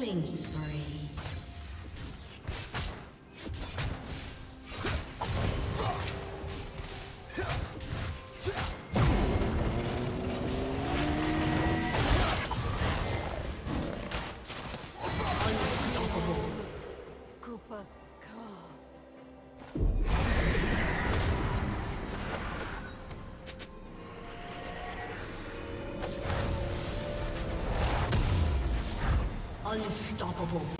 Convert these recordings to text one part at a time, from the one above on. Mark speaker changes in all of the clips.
Speaker 1: Killing spree. Unstoppable.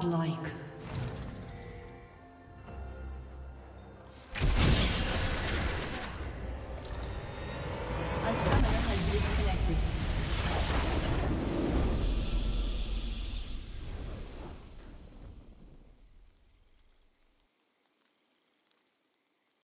Speaker 1: Godlike.